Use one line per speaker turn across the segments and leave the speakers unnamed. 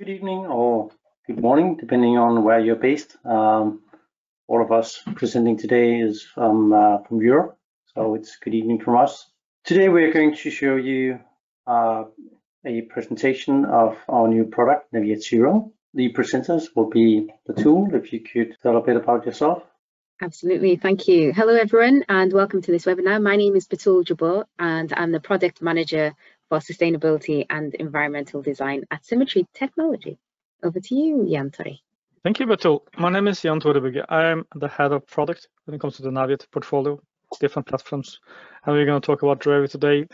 Good evening or good morning, depending on where you're based. Um, all of us presenting today is from, uh, from Europe, so it's good evening from us. Today we're going to show you uh, a presentation of our new product, Naviate Zero. The presenters will be Bettool. If you could tell a bit about yourself.
Absolutely, thank you. Hello everyone and welcome to this webinar. My name is Bettool Jabur and I'm the Product Manager for Sustainability and Environmental Design at Symetri Technology. Over to you, Jan Tore.
Thank you, Bettool. My name is Jan Tore Bugge. I'm the head of product when it comes to the Naviate portfolio, different platforms. And we're going to talk about Drivy today.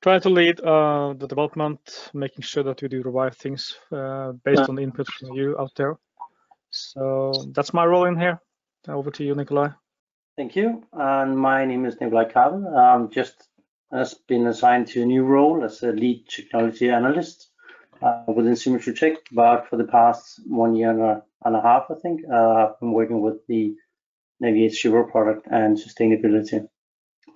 Try to lead uh, the development, making sure that we do the right things uh, based on the input from you out there. So that's my role in here. Over to you, Nicolai.
Thank you. And my name is Nicolai Karved. I'm just has been assigned to a new role as a lead technology analyst uh, within Symetri Tech. But for the past one year and a, and a half, I think, uh, I've been working with the Naviate Zero product and sustainability.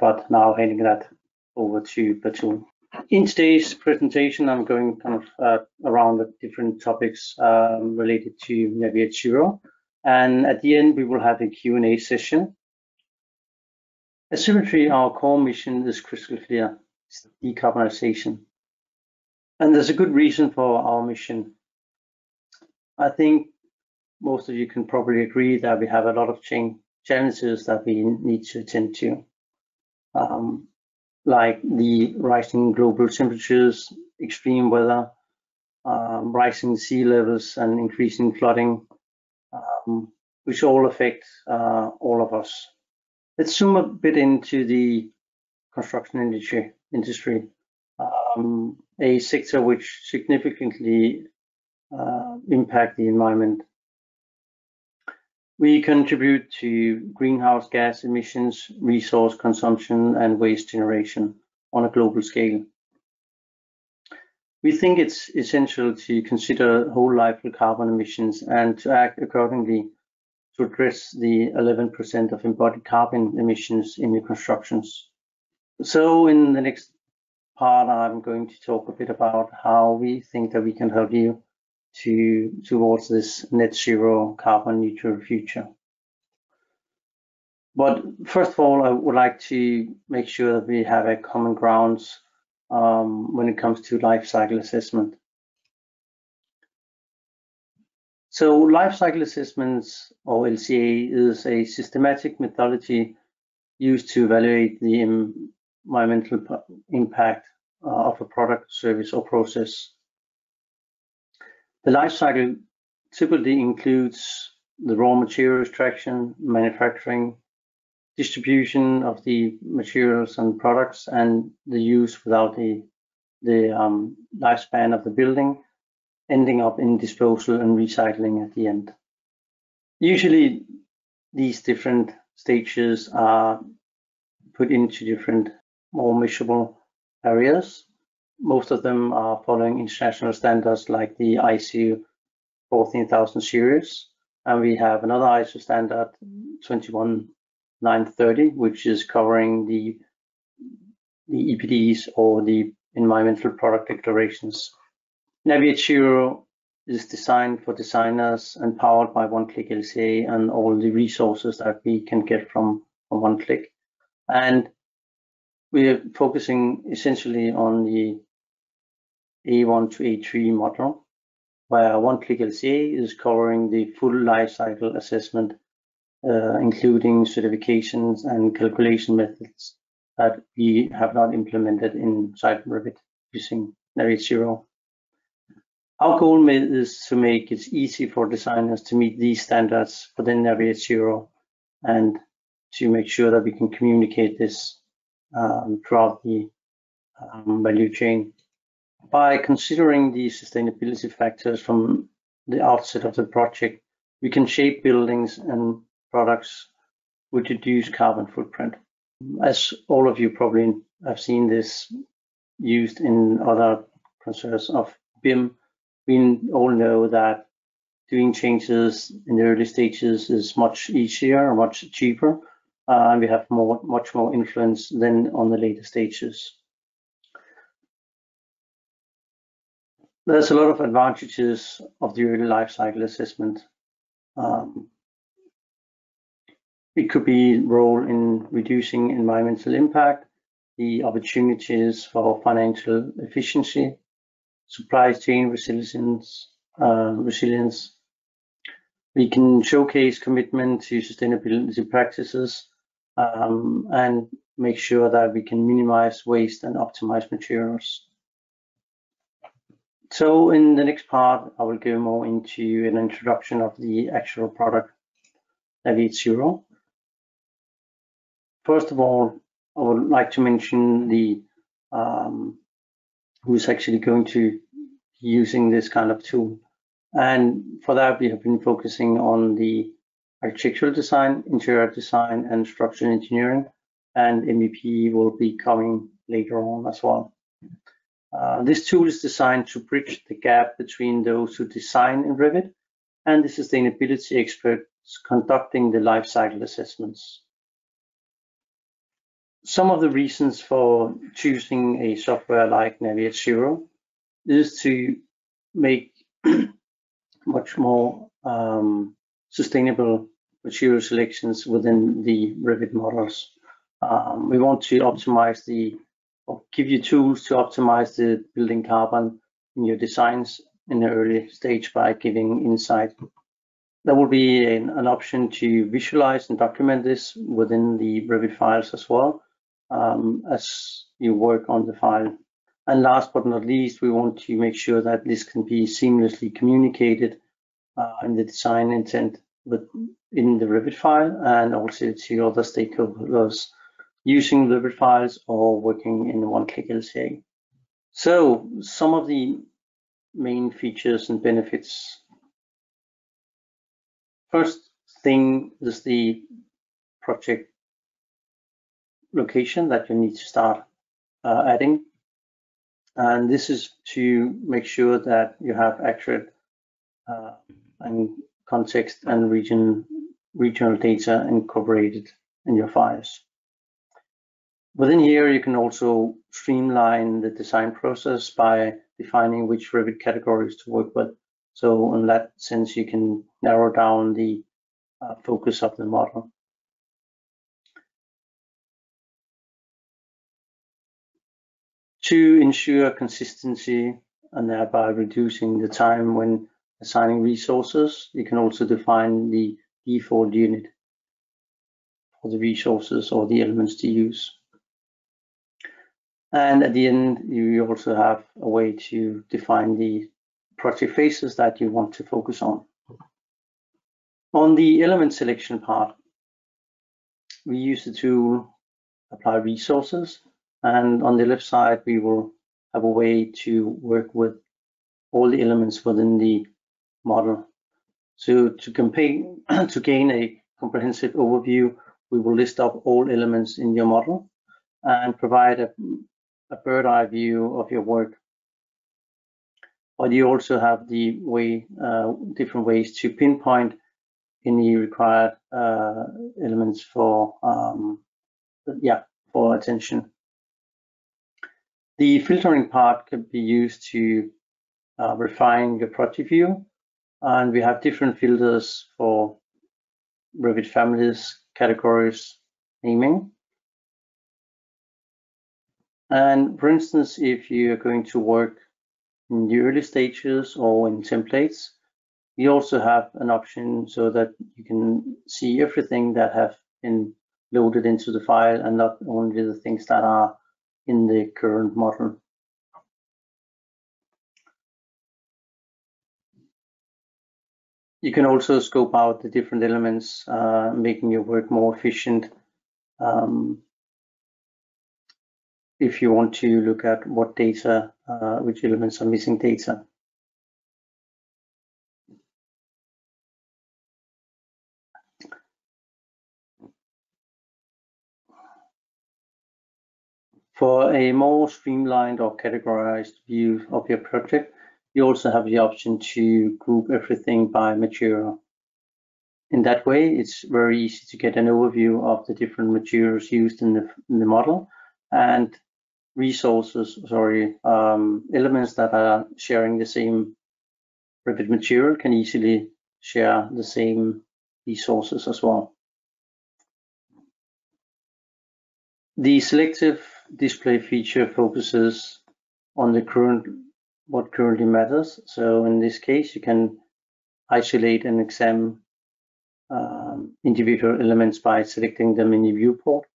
But now handing that over to Bettool. In today's presentation, I'm going kind of uh, around the different topics um, related to Naviate Zero. And at the end, we will have a Q&A session. At Symetri, our core mission is crystal clear, it's decarbonization. And there's a good reason for our mission. I think most of you can probably agree that we have a lot of challenges that we need to attend to, um, like the rising global temperatures, extreme weather, um, rising sea levels, and increasing flooding, um, which all affect uh, all of us. Let's zoom a bit into the construction industry, industry um, a sector which significantly uh, impact the environment. We contribute to greenhouse gas emissions, resource consumption, and waste generation on a global scale. We think it's essential to consider whole life carbon emissions and to act accordingly to address the 11% of embodied carbon emissions in new constructions. So in the next part, I'm going to talk a bit about how we think that we can help you to towards this net zero carbon neutral future. But first of all, I would like to make sure that we have a common grounds um, when it comes to life cycle assessment. So life cycle assessments or LCA is a systematic methodology used to evaluate the environmental impact uh, of a product, service or process. The life cycle typically includes the raw material extraction, manufacturing, distribution of the materials and products and the use without the, the um, lifespan of the building, ending up in disposal and recycling at the end. Usually these different stages are put into different more measurable areas. Most of them are following international standards like the ISO 14000 series. And we have another ISO standard 21930, which is covering the, the EPDs or the environmental product declarations. Naviate Zero is designed for designers and powered by one-click LCA and all the resources that we can get from, from one click. And we're focusing essentially on the A1 to A3 model, where one-click LCA is covering the full lifecycle assessment uh, including certifications and calculation methods that we have not implemented inside Revit using Naviate Zero. Our goal is to make it easy for designers to meet these standards within Naviate Zero and to make sure that we can communicate this um, throughout the um, value chain. By considering the sustainability factors from the outset of the project, we can shape buildings and products which reduce carbon footprint. As all of you probably have seen this used in other concerns of BIM, we all know that doing changes in the early stages is much easier, much cheaper, uh, and we have more, much more influence than on the later stages. there's a lot of advantages of the early life cycle assessment. Um, it could be role in reducing environmental impact, the opportunities for financial efficiency, supply chain resilience, uh, resilience. We can showcase commitment to sustainability practices um, and make sure that we can minimize waste and optimize materials. So in the next part, I will go more into an introduction of the actual product, Naviate Zero. First of all, I would like to mention the um, who's actually going to using this kind of tool. And for that, we have been focusing on the architectural design, interior design, and structural engineering. And MEP will be coming later on as well. Uh, this tool is designed to bridge the gap between those who design in Revit and the sustainability experts conducting the life cycle assessments. Some of the reasons for choosing a software like Naviate Zero is to make much more um, sustainable material selections within the Revit models. Um, we want to optimize the or give you tools to optimize the building carbon in your designs in the early stage by giving insight. There will be an, an option to visualize and document this within the Revit files as well um, as you work on the file. And last but not least, we want to make sure that this can be seamlessly communicated uh, in the design intent within the Revit file and also to other stakeholders using Revit files or working in one-click LCA. So some of the main features and benefits. First thing is the project location that you need to start uh, adding. And this is to make sure that you have accurate uh, and context and region regional data incorporated in your files. Within here, you can also streamline the design process by defining which Revit categories to work with. So in that sense, you can narrow down the uh, focus of the model. To ensure consistency and thereby reducing the time when assigning resources, you can also define the default unit for the resources or the elements to use. And at the end, you also have a way to define the project phases that you want to focus on. On the element selection part, we use the tool apply resources. And on the left side, we will have a way to work with all the elements within the model. So to, campaign, to gain a comprehensive overview, we will list up all elements in your model and provide a a bird eye view of your work. But you also have the way, uh, different ways to pinpoint any required uh, elements for, um, yeah, for attention. The filtering part can be used to uh, refine your project view. And we have different filters for Revit families, categories, naming. And for instance, if you're going to work in the early stages or in templates, we also have an option so that you can see everything that have been loaded into the file and not only the things that are in the current model. You can also scope out the different elements, uh, making your work more efficient. Um, if you want to look at what data, uh, which elements are missing data. For a more streamlined or categorized view of your project, you also have the option to group everything by material. In that way, it's very easy to get an overview of the different materials used in the, in the model and resources, sorry, um, elements that are sharing the same Revit material can easily share the same resources as well. The selective display feature focuses on the current what currently matters. So in this case, you can isolate and examine um, individual elements by selecting them in the viewport.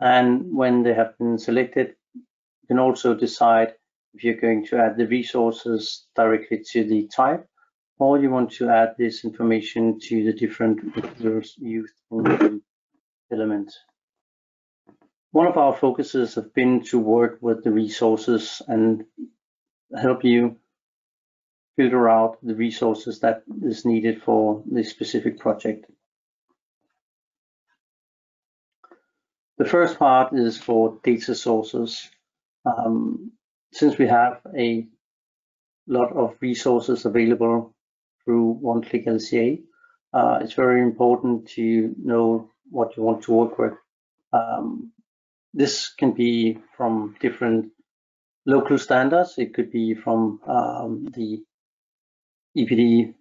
And when they have been selected, you can also decide if you're going to add the resources directly to the type, or you want to add this information to the different materials used in the element. One of our focuses have been to work with the resources and help you filter out the resources that is needed for this specific project. The first part is for data sources. Um, since we have a lot of resources available through one-click LCA, uh, it's very important to know what you want to work with. Um, this can be from different local standards. It could be from um, the EPD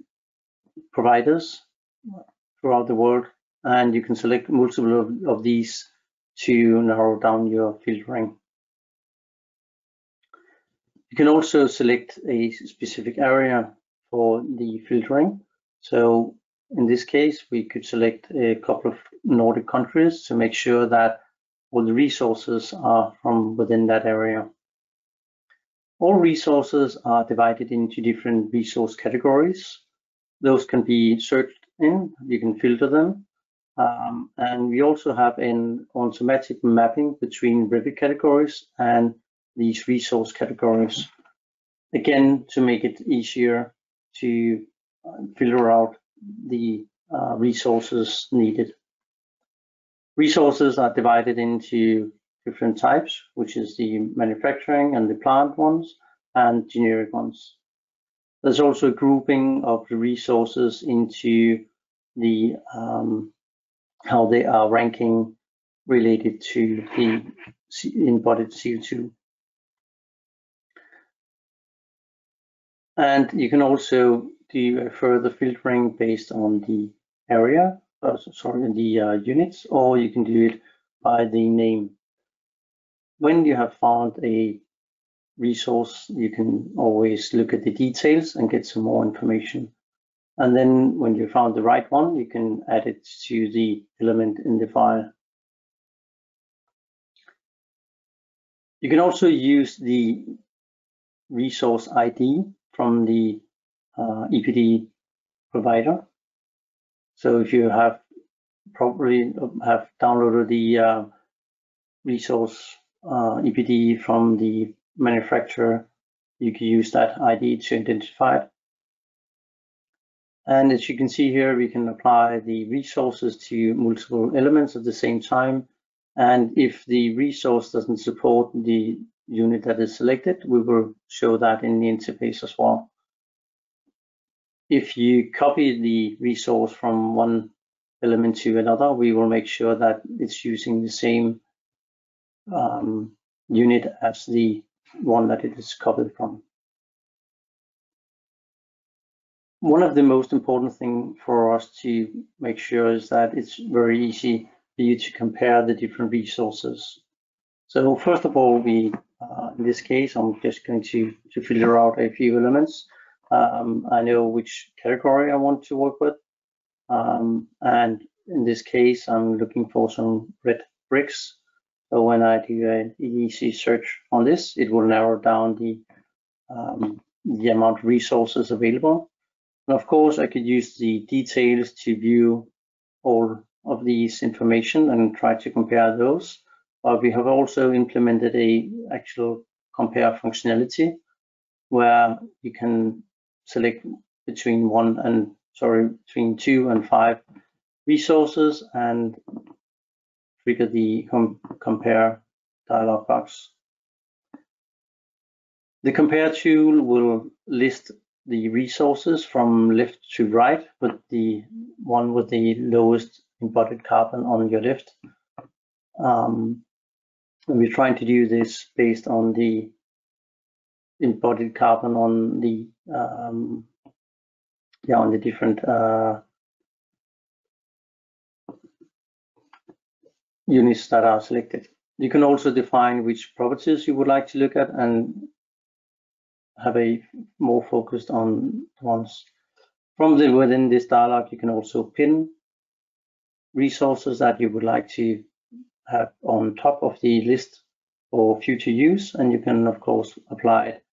providers throughout the world, and you can select multiple of, of these to narrow down your filtering. You can also select a specific area for the filtering. So in this case, we could select a couple of Nordic countries to make sure that the resources are from within that area. All resources are divided into different resource categories. Those can be searched in, you can filter them. Um, and we also have an automatic mapping between Revit categories and these resource categories. Again, to make it easier to uh, filter out the uh, resources needed. Resources are divided into different types, which is the manufacturing and the plant ones and generic ones. There's also a grouping of the resources into the um, how they are ranking related to the embodied CO2. And you can also do a further filtering based on the area, uh, sorry, the uh, units, or you can do it by the name when you have found a resource, you can always look at the details and get some more information. And then when you found the right one, you can add it to the element in the file. You can also use the resource ID from the uh, EPD provider. So if you have probably have downloaded the uh, resource uh, EPD from the manufacturer, you can use that ID to identify it. And as you can see here, we can apply the resources to multiple elements at the same time. And if the resource doesn't support the unit that is selected, we will show that in the interface as well. If you copy the resource from one element to another, we will make sure that it's using the same um, unit as the one that it is copied from. One of the most important thing for us to make sure is that it's very easy for you to compare the different resources. So first of all, we, uh, in this case, I'm just going to, to filter out a few elements. Um, I know which category I want to work with. Um, and in this case, I'm looking for some red bricks so when I do an easy search on this, it will narrow down the, um, the amount of resources available. And of course, I could use the details to view all of these information and try to compare those. But we have also implemented a actual compare functionality where you can select between one and sorry between two and five resources and trigger the com compare dialog box. The compare tool will list the resources from left to right with the one with the lowest embodied carbon on your left. Um, And we're trying to do this based on the embodied carbon on the um, yeah on the different uh, units that are selected. You can also define which properties you would like to look at and have a more focused on ones. From the within this dialog, you can also pin resources that you would like to have on top of the list for future use, and you can of course apply it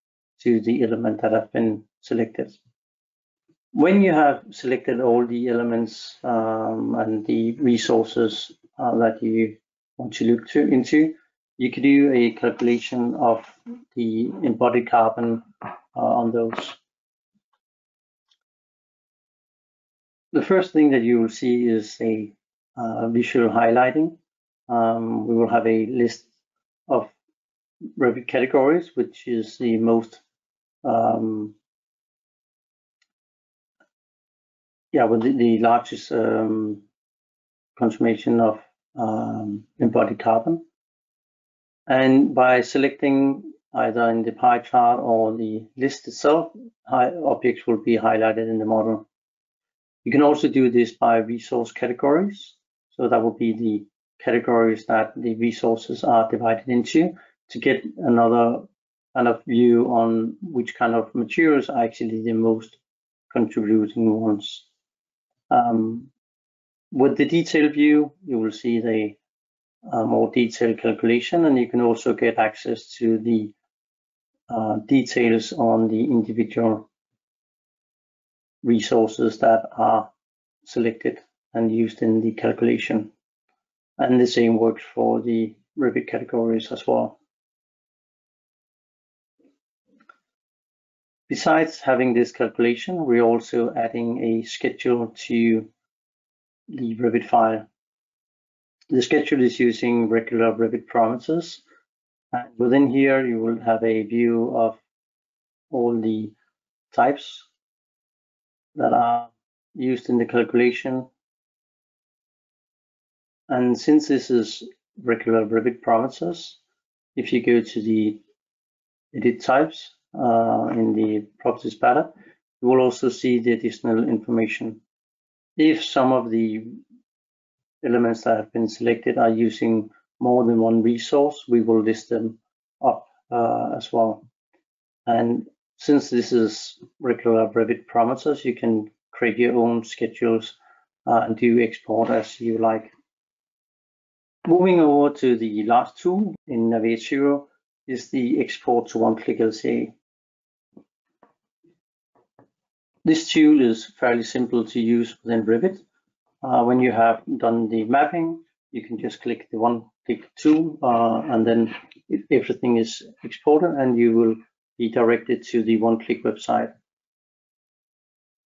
to the element that have been selected. When you have selected all the elements um, and the resources uh, that you want to look to, into, you can do a calculation of the embodied carbon uh, on those. The first thing that you will see is a uh, visual highlighting. Um, we will have a list of Revit categories, which is the most um, yeah, with the, the largest um, confirmation of um, embodied carbon. And by selecting either in the pie chart or the list itself, objects will be highlighted in the model. You can also do this by resource categories. So that will be the categories that the resources are divided into to get another kind of view on which kind of materials are actually the most contributing ones. Um, with the detail view, you will see the uh, more detailed calculation, and you can also get access to the uh, details on the individual resources that are selected and used in the calculation. And the same works for the Revit categories as well. Besides having this calculation, we're also adding a schedule to the Revit file. The schedule is using regular Revit parameters. And within here, you will have a view of all the types that are used in the calculation. And since this is regular Revit parameters, if you go to the edit types uh, in the properties panel, you will also see the additional information if some of the elements that have been selected are using more than one resource, we will list them up uh, as well. And since this is regular Revit parameters, you can create your own schedules uh, and do export as you like. Moving over to the last tool in Naviate Zero is the export to one-click LCA. This tool is fairly simple to use within Revit. Uh, when you have done the mapping, you can just click the one click tool uh, and then everything is exported and you will be directed to the one click website.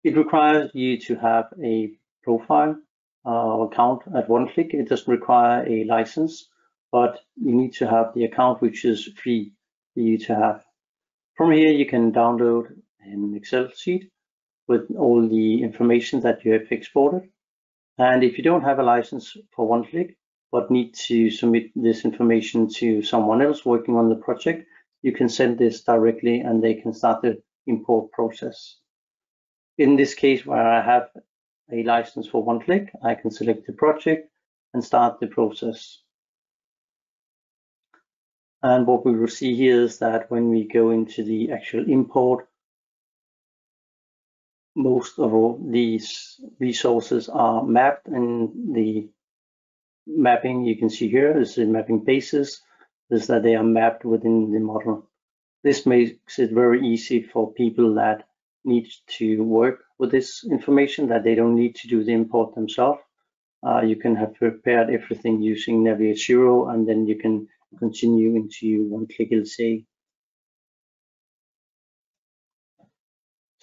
It requires you to have a profile uh, account at one click. It doesn't require a license, but you need to have the account which is free for you to have. From here, you can download an Excel sheet with all the information that you have exported. And if you don't have a license for one click, but need to submit this information to someone else working on the project, you can send this directly and they can start the import process. In this case, where I have a license for one click, I can select the project and start the process. And what we will see here is that when we go into the actual import, most of all these resources are mapped and the mapping you can see here is the mapping basis is that they are mapped within the model. This makes it very easy for people that need to work with this information that they don't need to do the import themselves. Uh, you can have prepared everything using Naviate Zero and then you can continue into one-click LCA.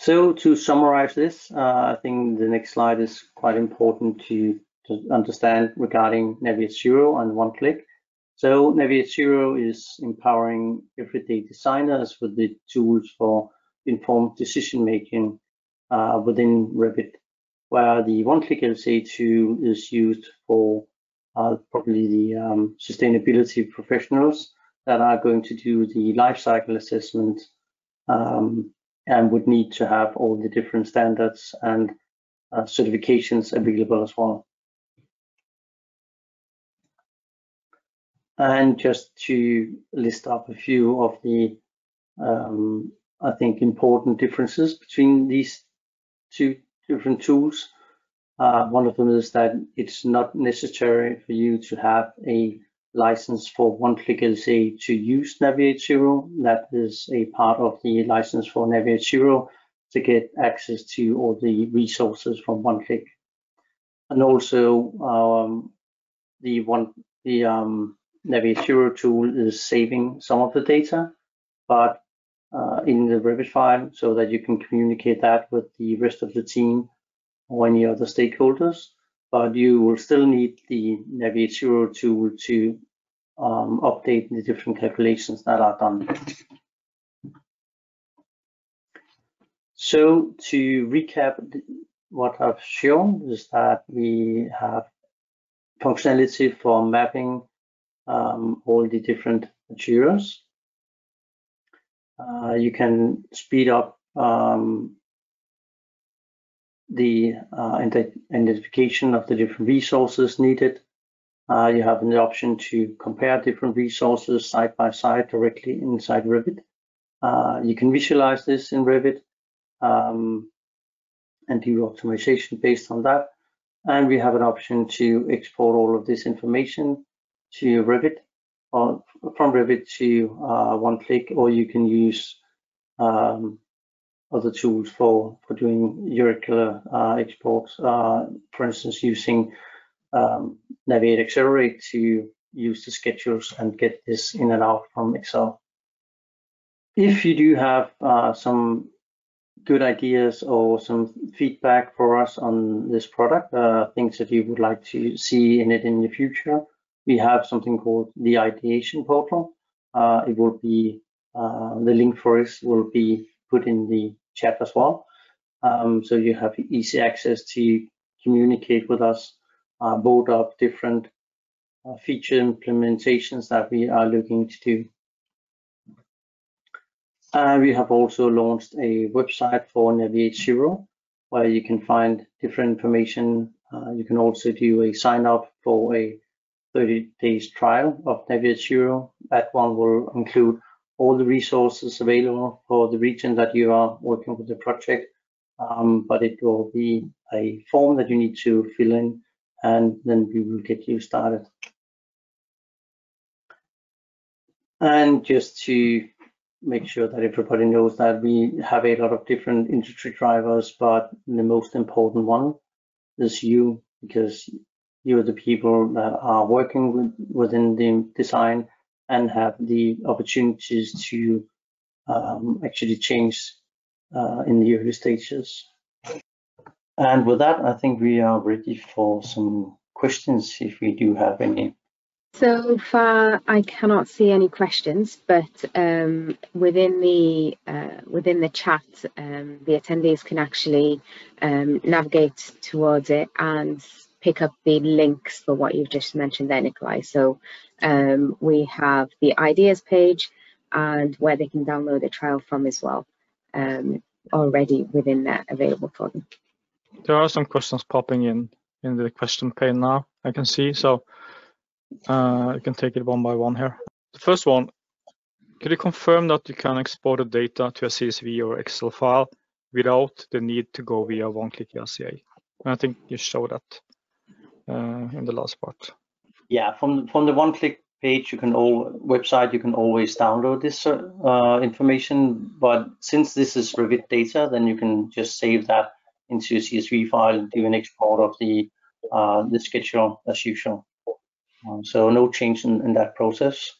So to summarize this, uh, I think the next slide is quite important to, to understand regarding Naviate Zero and one click. So Naviate Zero is empowering everyday designers with the tools for informed decision making uh, within Revit, where the one-click LCA tool is used for are probably the um, sustainability professionals that are going to do the life cycle assessment um, and would need to have all the different standards and uh, certifications available as well. And just to list up a few of the, um, I think, important differences between these two different tools. Uh, one of them is that it's not necessary for you to have a license for one-click to use Naviate Zero. That is a part of the license for Naviate Zero to get access to all the resources from one-click. And also um, the one the um, Zero tool is saving some of the data, but uh, in the Revit file so that you can communicate that with the rest of the team or any other stakeholders but you will still need the Naviate Zero tool to um, update the different calculations that are done. So to recap what I've shown is that we have functionality for mapping um, all the different materials. Uh, you can speed up um, the uh, identification of the different resources needed. Uh, you have an option to compare different resources side by side directly inside Revit. Uh, you can visualize this in Revit um, and do optimization based on that. And we have an option to export all of this information to Revit or from Revit to uh, one click, or you can use um, other tools for, for doing irregular uh, exports, uh, for instance, using um, Naviate Accelerate to use the schedules and get this in and out from Excel. If you do have uh, some good ideas or some feedback for us on this product, uh, things that you would like to see in it in the future, we have something called the ideation portal. Uh, it will be, uh, the link for it will be put in the chat as well. Um, so you have easy access to communicate with us, uh, both of different uh, feature implementations that we are looking to do. And we have also launched a website for Naviate Zero, where you can find different information. Uh, you can also do a sign up for a 30 days trial of Naviate Zero. That one will include all the resources available for the region that you are working with the project, um, but it will be a form that you need to fill in and then we will get you started. And just to make sure that everybody knows that we have a lot of different industry drivers, but the most important one is you, because you're the people that are working with, within the design and have the opportunities to um, actually change uh, in the early stages. And with that, I think we are ready for some questions if we do have any.
So far, I cannot see any questions, but um, within the uh, within the chat, um, the attendees can actually um, navigate towards it and pick up the links for what you've just mentioned there, Nicolai. So um, we have the ideas page and where they can download the trial from as well, um, already within that available for them.
There are some questions popping in in the question pane now, I can see. So uh, you can take it one by one here. The first one, could you confirm that you can export the data to a CSV or Excel file without the need to go via one-click LCA? And I think you showed that uh, in the last part.
Yeah, from from the one-click page, you can all website, you can always download this uh, information. But since this is Revit data, then you can just save that into a CSV file and do an export of the uh, the schedule as usual. Um, so no change in, in that process.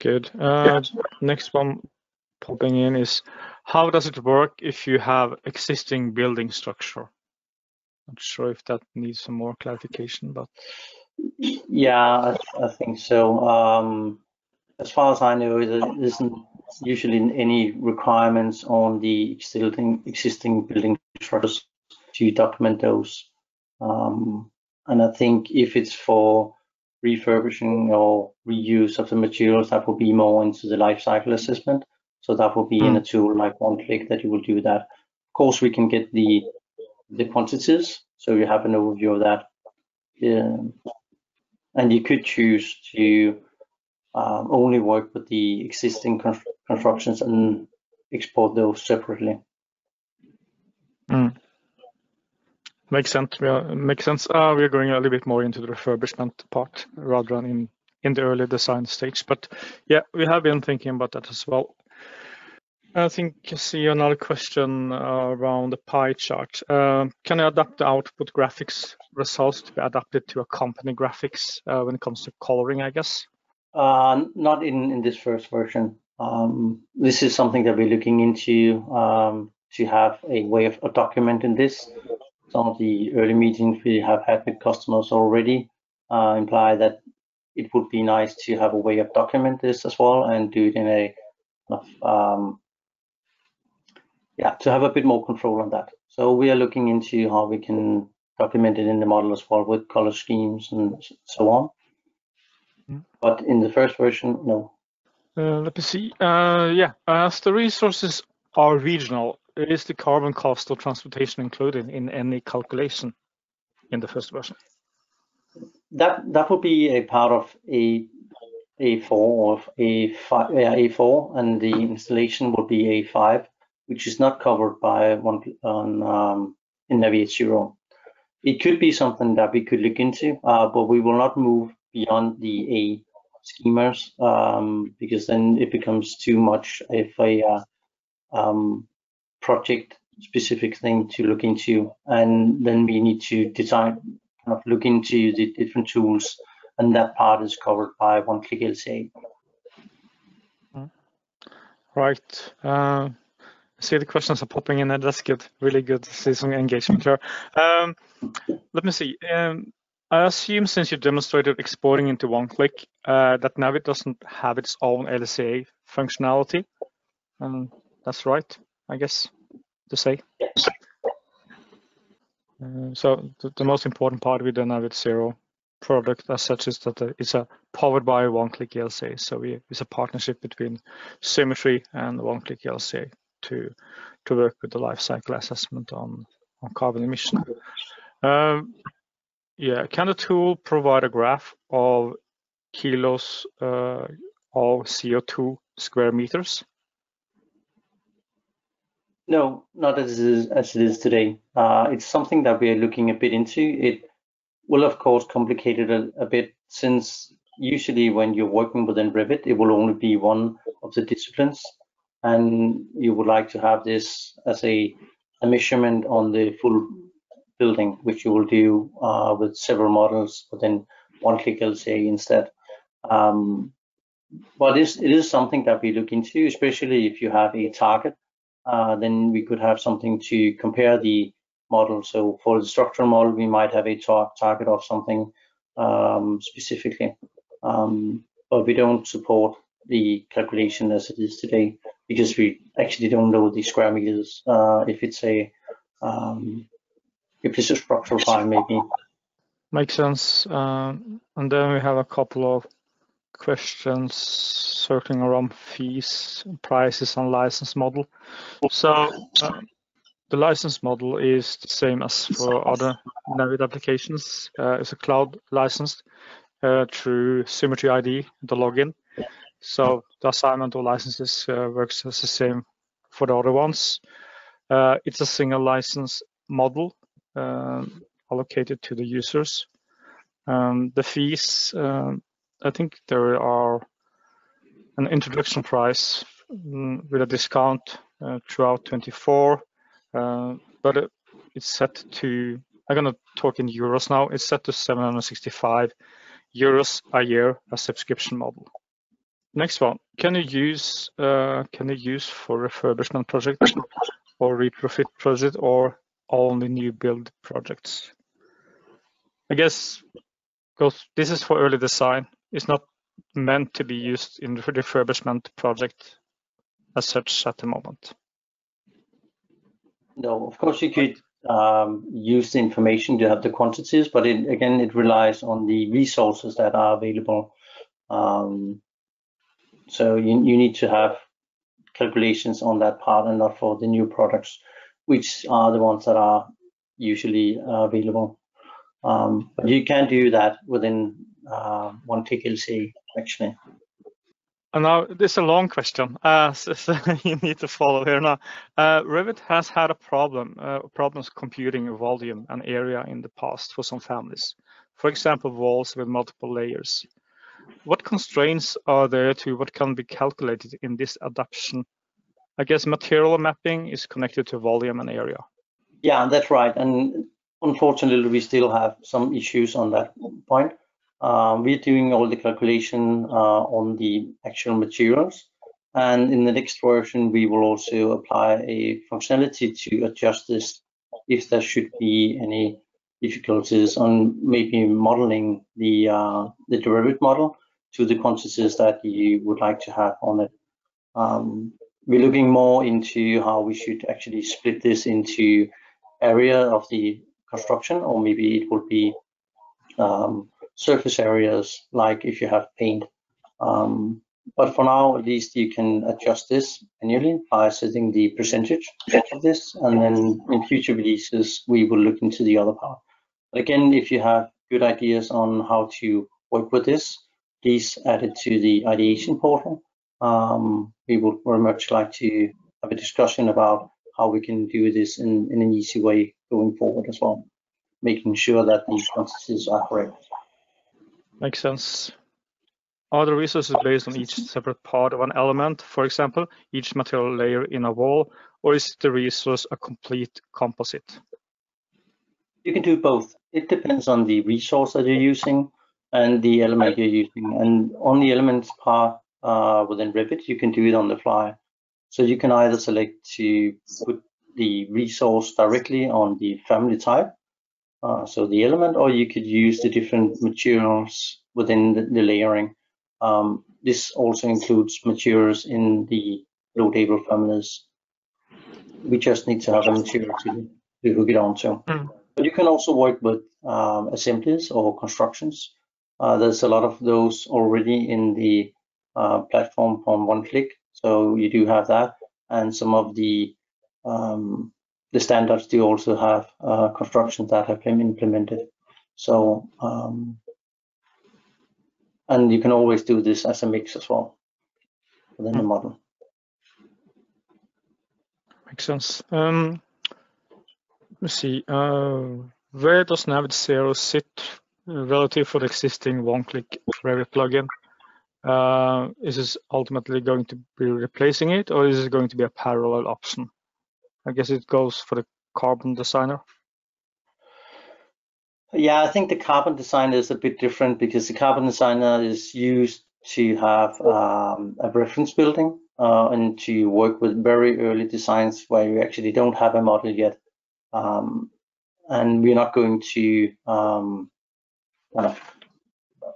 Good. Uh, next one popping in is how does it work if you have existing building structure? I'm not sure if that needs some more clarification, but
yeah, I, I think so. Um, as far as I know, there isn't usually any requirements on the existing existing building structures to document those. Um, and I think if it's for refurbishing or reuse of the materials, that will be more into the life cycle assessment. So that will be mm. in a tool like OneClick that you will do that. Of course, we can get the the quantities, so you have an overview of that. Yeah. And you could choose to um, only work with the existing constructions and export those separately.
Mm. Makes sense. Yeah, makes sense. Uh, we are going a little bit more into the refurbishment part rather than in in the early design stage. But yeah, we have been thinking about that as well. I think I see another question uh, around the pie chart. Uh, can I adapt the output graphics results to be adapted to a company graphics uh, when it comes to coloring, I guess?
Not in, this first version. Um, this is something that we're looking into um, to have a way of, documenting this some of the early meetings we have had with customers already imply that it would be nice to have a way of document this as well and do it in a um, yeah to have a bit more control on that. So we are looking into how we can document it in the model as well with color schemes and so on. Mm. but in the first version no.
Uh, let me see. Uh, yeah as the resources are regional is the carbon cost of transportation included in any calculation in the first version?
That that would be a part of a A4 or A5, yeah, A4, and the installation would be A5, which is not covered by one on um, in Naviate Zero. It could be something that we could look into, uh, but we will not move beyond the A schemas um, because then it becomes too much of a uh, um, project specific thing to look into and then we need to design kind of look into the different tools and that part is covered by one click LCA.
Right. Uh, see the questions are popping in and that's good. Really good to see some engagement here. Um, let me see. Um, I assume since you demonstrated exporting into one click uh, that Navi doesn't have its own LCA functionality. Um, that's right, I guess to say. Uh, so the, the, most important part with the Naviate Zero product as such is that it's a powered by one-click LCA. So we, it's a partnership between Symetri and one-click LCA to to work with the life cycle assessment on on carbon emission. Um, yeah, can the tool provide a graph of kilos uh, of CO2 square meters?
No, not as it is, as it is today. Uh, it's something that we are looking a bit into. It will, of course, complicate it a, a, bit since usually when you're working within Revit, it will only be one of the disciplines. And you would like to have this as a, a measurement on the full building, which you will do uh, with several models within one click LCA instead. Um, but it is, something that we look into, especially if you have a target uh, then we could have something to compare the model. So for the structural model, we might have a tar target of something um, specifically, um, but we don't support the calculation as it is today because we actually don't know the square meters uh, if it's a um, if it's a structural file maybe.
Makes sense. Um, and then we have a couple of questions circling around fees, prices, and license model. So uh, the license model is the same as for other Naviate applications. Uh, it's a cloud licensed uh, through Symetri ID, the login. So the assignment of licenses uh, works as the same for the other ones. Uh, it's a single license model um, allocated to the users. Um, the fees um, I think there are an introduction price mm, with a discount uh, throughout 24, uh, but it, it's set to, I'm gonna talk in euros now, it's set to 765 euros a year, a subscription model. Next one, can you use, uh, can you use for refurbishment project or retrofit project or only new build projects? I guess because this is for early design It's not meant to be used in the refurbishment project as such at the moment.
No, of course you could um, use the information to have the quantities, but it, again, it relies on the resources that are available. Um, so you, you need to have calculations on that part and not for the new products, which are the ones that are usually uh, available. Um, but you can do that within uh, one click actually.
And now this is a long question, uh, so, so you need to follow here now. Uh, Revit has had a problem, uh, problems computing volume and area in the past for some families. For example, walls with multiple layers. What constraints are there to what can be calculated in this adaptation? I guess material mapping is connected to volume and area.
Yeah, that's right. And unfortunately, we still have some issues on that point. Uh, we're doing all the calculation uh, on the actual materials. And in the next version, we will also apply a functionality to adjust this if there should be any difficulties on maybe modeling the uh, the derivative model to the quantities that you would like to have on it. Um, we're looking more into how we should actually split this into area of the construction, or maybe it would be um, surface areas, like if you have paint. Um, but for now, at least you can adjust this manually by setting the percentage of this. And then in future releases, we will look into the other part. But again, if you have good ideas on how to work with this, please add it to the ideation portal. Um, we would very much like to have a discussion about how we can do this in, in an easy way going forward as well, making sure that these quantities are correct.
Makes sense. Are the resources based on each separate part of an element, for example, each material layer in a wall, or is the resource a complete composite?
You can do both. It depends on the resource that you're using and the element you're using. And on the elements part uh, within Revit, you can do it on the fly. So you can either select to put the resource directly on the family type, uh, so the element, or you could use the different materials within the, the layering. Um, this also includes materials in the loadable families. We just need to have a material to, to hook it onto. Mm. But you can also work with um, assemblies or constructions. Uh, there's a lot of those already in the uh, platform from one click. So you do have that. And some of the um, the standards do also have uh, constructions that have been implemented. So, um, and you can always do this as a mix as well within the hmm. model.
Makes sense. Um, let's see. Uh, where does Naviate Zero sit relative for the existing one-click Revit plugin? Uh, is this ultimately going to be replacing it, or is it going to be a parallel option? I guess it goes for the carbon designer.
Yeah, I think the carbon designer is a bit different because the carbon designer is used to have um, a reference building uh, and to work with very early designs where you actually don't have a model yet. Um, and we're not going to, um, uh,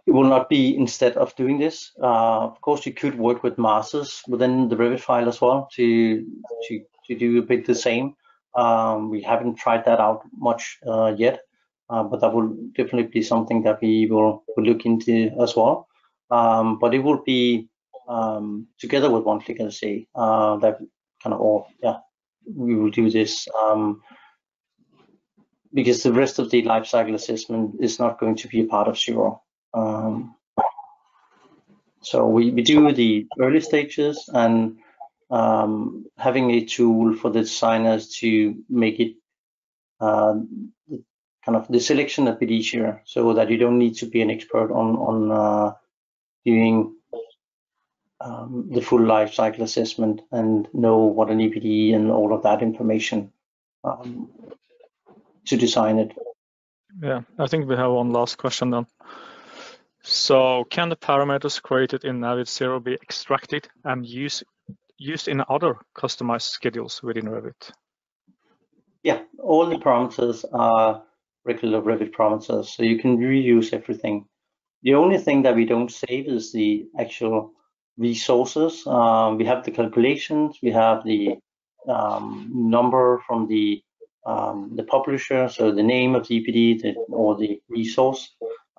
it will not be instead of doing this. Uh, of course, you could work with masters within the Revit file as well to, to to do a bit the same. Um, we haven't tried that out much uh, yet, uh, but that will definitely be something that we will, will look into as well. Um, but it will be um, together with one click LCA uh, that kind of all, yeah, we will do this um, because the rest of the lifecycle assessment is not going to be a part of zero. Um, so we, we do the early stages and um, having a tool for the designers to make it uh, kind of the selection a bit easier so that you don't need to be an expert on on uh, doing um, the full life cycle assessment and know what an EPD and all of that information um, to design it.
Yeah, I think we have one last question then. So can the parameters created in Naviate Zero be extracted and used used in other customized schedules within Revit?
Yeah, all the parameters are regular Revit parameters, so you can reuse everything. The only thing that we don't save is the actual resources. Um, we have the calculations, we have the um, number from the um, the publisher, so the name of the EPD the, or the resource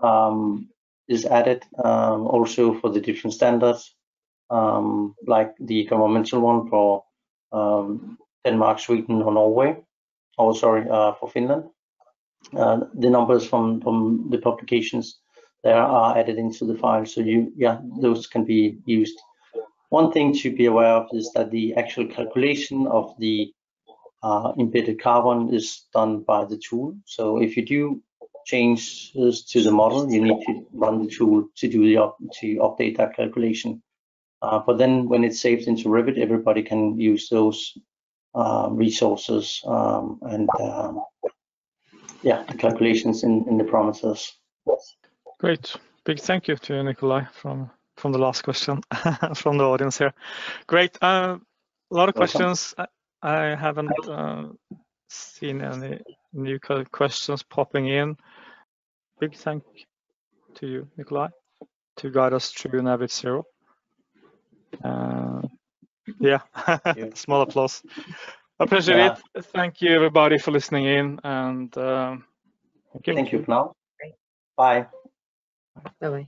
um, is added um, also for the different standards, um, like the governmental one for um, Denmark, Sweden, or Norway, or sorry, uh, for Finland. Uh, the numbers from, from the publications there are added into the file, so you, yeah, those can be used. One thing to be aware of is that the actual calculation of the uh, embedded carbon is done by the tool. So if you do changes to the model, you need to run the tool to do the up, to update that calculation. Uh, but then when it's saved into Revit, everybody can use those uh, resources um, and um, yeah, the calculations in, in the parameters.
Great. Big thank you to Nicolai from from the last question from the audience here. Great. Uh, a lot of questions. I, I haven't uh, seen any new questions popping in. Big thank to you, Nicolai, to guide us through Naviate Zero. Uh, yeah, small applause. Appreciate yeah. it. Thank you, everybody, for listening in, and um,
thank you. Thank you, now. Bye.
Bye bye.